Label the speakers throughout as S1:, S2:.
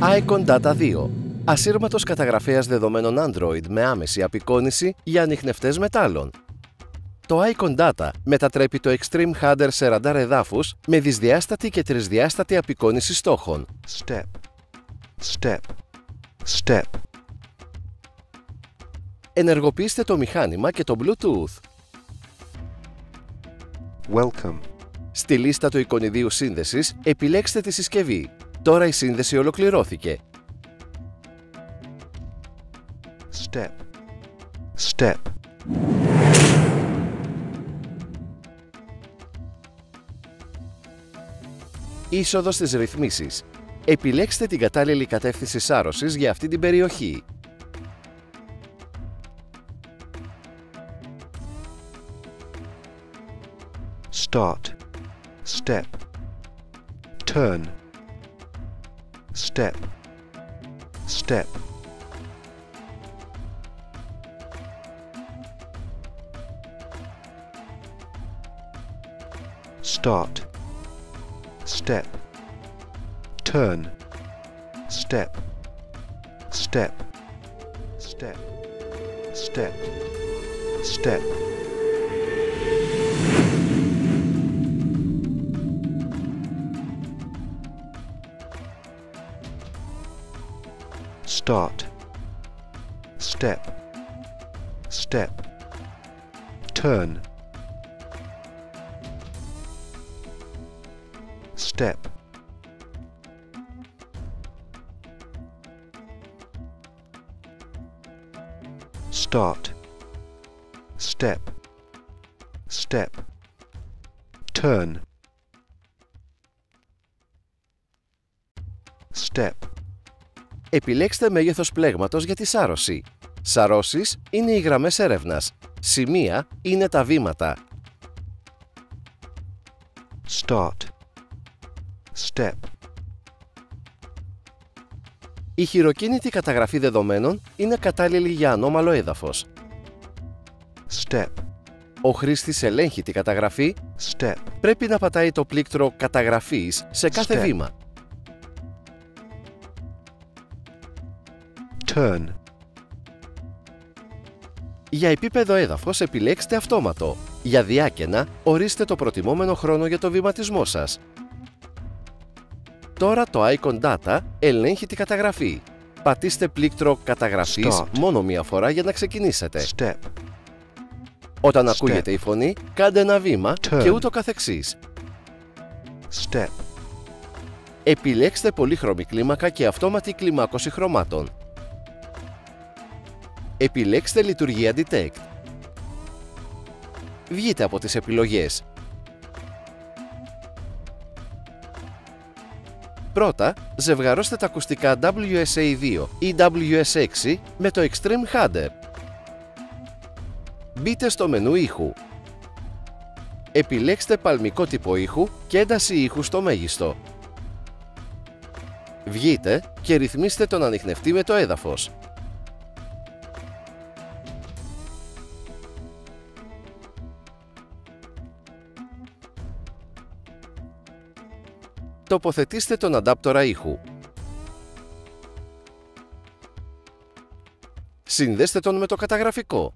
S1: Icon Data 2. Ασύρματος καταγραφέας δεδομένων Android με άμεση απεικόνηση για ανιχνευτές μετάλλων. Το Icon Data μετατρέπει το Extreme Header σε ραντάρ εδάφους με δυσδιάστατη και τρισδιάστατη απεικόνηση στόχων.
S2: step, step, step,
S1: Ενεργοποιήστε το μηχάνημα και το Bluetooth.
S2: welcome,
S1: Στη λίστα του εικονιδίου σύνδεσης επιλέξτε τη συσκευή. Τώρα η σύνδεση ολοκληρώθηκε.
S2: step, step,
S1: Είσοδος στις ρυθμίσεις. Επιλέξτε την κατάλληλη κατεύθυνση σάρωσης για αυτή την περιοχή.
S2: start, step, turn, step, step, start, step, turn, step, step, step, step, step. Start, step, step, turn, step, start, step, step, turn, step.
S1: Επιλέξτε μέγεθος πλέγματος για τη σάρωση. Σαρώσεις είναι οι γραμμές έρευνας. Σημεία είναι τα βήματα.
S2: start, step,
S1: Η χειροκίνητη καταγραφή δεδομένων είναι κατάλληλη για ανώμαλο έδαφος.
S2: step,
S1: Ο χρήστης ελέγχει τη καταγραφή,
S2: step,
S1: πρέπει να πατάει το πλήκτρο «Καταγραφής» σε κάθε
S2: Step.
S1: βήμα.
S2: Turn,
S1: Για επίπεδο έδαφος επιλέξτε αυτόματο. Για διάκαινα, ορίστε το προτιμόμενο χρόνο για το βηματισμό σας. Τώρα το Icon Data ελέγχει τη καταγραφή. Πατήστε πλήκτρο «Καταγραφής»
S2: Start.
S1: μόνο μία φορά για να ξεκινήσετε.
S2: step,
S1: Όταν
S2: Step.
S1: ακούγεται η φωνή, κάντε ένα βήμα
S2: Turn.
S1: και ούτω καθεξής.
S2: step,
S1: Επιλέξτε πολύχρωμη κλίμακα και αυτόματη κλιμάκωση χρωμάτων. Επιλέξτε λειτουργία Detect. Βγείτε από τις επιλογές. Πρώτα, ζευγαρώστε τα ακουστικά WSA2 ή WS6 με το Extreme Header. Μπείτε στο μενού ήχου. Επιλέξτε παλμικό τύπο ήχου και ένταση ήχου στο μέγιστο. Βγείτε και ρυθμίστε τον ανιχνευτή με το έδαφος. Τοποθετήστε τον αντάπτορα ήχου. Συνδέστε τον με το καταγραφικό.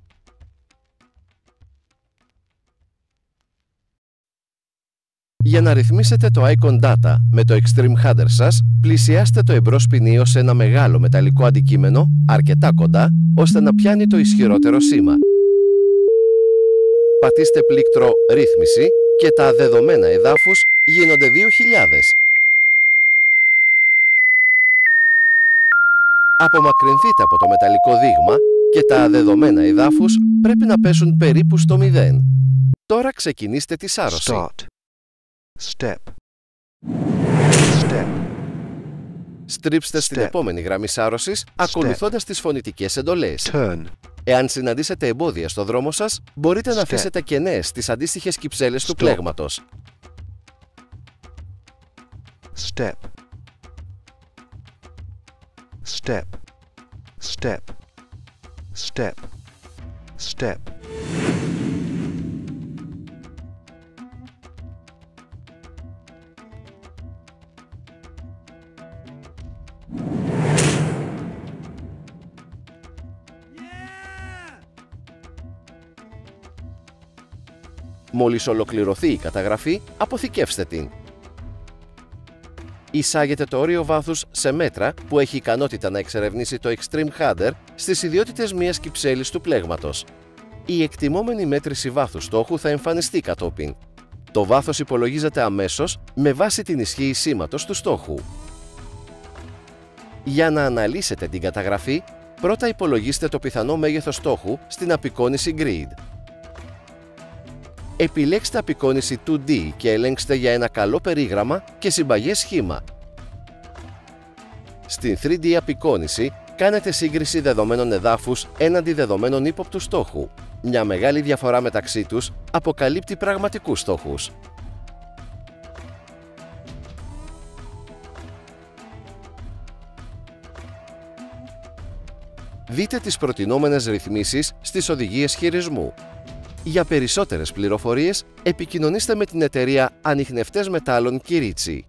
S1: Για να ρυθμίσετε το Icon Data με το Extreme Header σας, πλησιάστε το εμπρός ποινίο σε ένα μεγάλο μεταλλικό αντικείμενο, αρκετά κοντά, ώστε να πιάνει το ισχυρότερο σήμα. Πατήστε πλήκτρο «Ρύθμιση» και τα δεδομένα εδάφους γίνονται 2000. Απομακρυνθείτε από το μεταλλικό δείγμα και τα δεδομένα εδάφους πρέπει να πέσουν περίπου στο 0. Τώρα ξεκινήστε τη σάρωση.
S2: start, step, step,
S1: Στρίψτε στην
S2: Step.
S1: επόμενη γραμμή σάρωσης ακολουθώντας τις φωνητικές εντολές.
S2: turn,
S1: Εάν συναντήσετε εμπόδια στο δρόμο σας, μπορείτε να
S2: Step.
S1: αφήσετε κενές στις αντίστοιχες κυψέλες του
S2: Stop.
S1: πλέγματος.
S2: step, step, step, step, step.
S1: Μόλις ολοκληρωθεί η καταγραφή, αποθηκεύστε την. Εισάγετε το όριο βάθους σε μέτρα που έχει ικανότητα να εξερευνήσει το Extreme Header στις ιδιότητες μιας κυψέλης του πλέγματος. Η εκτιμόμενη μέτρηση βάθους στόχου θα εμφανιστεί κατόπιν. Το βάθος υπολογίζεται αμέσως με βάση την ισχύ σήματος του στόχου. Για να αναλύσετε την καταγραφή, πρώτα υπολογίστε το πιθανό μέγεθος στόχου στην απεικόνιση Grid. Επιλέξτε απεικόνιση 2D και ελέγξτε για ένα καλό περίγραμμα και συμπαγές σχήμα. Στην 3D απεικόνιση κάνετε σύγκριση δεδομένων εδάφους έναντι δεδομένων ύποπτου στόχου. Μια μεγάλη διαφορά μεταξύ τους αποκαλύπτει πραγματικούς στόχους. Δείτε τις προτινόμενες ρυθμίσεις στις οδηγίες χειρισμού. Για περισσότερες πληροφορίες, επικοινωνήστε με την εταιρεία Ανιχνευτές Μετάλλων Κυρίτσι.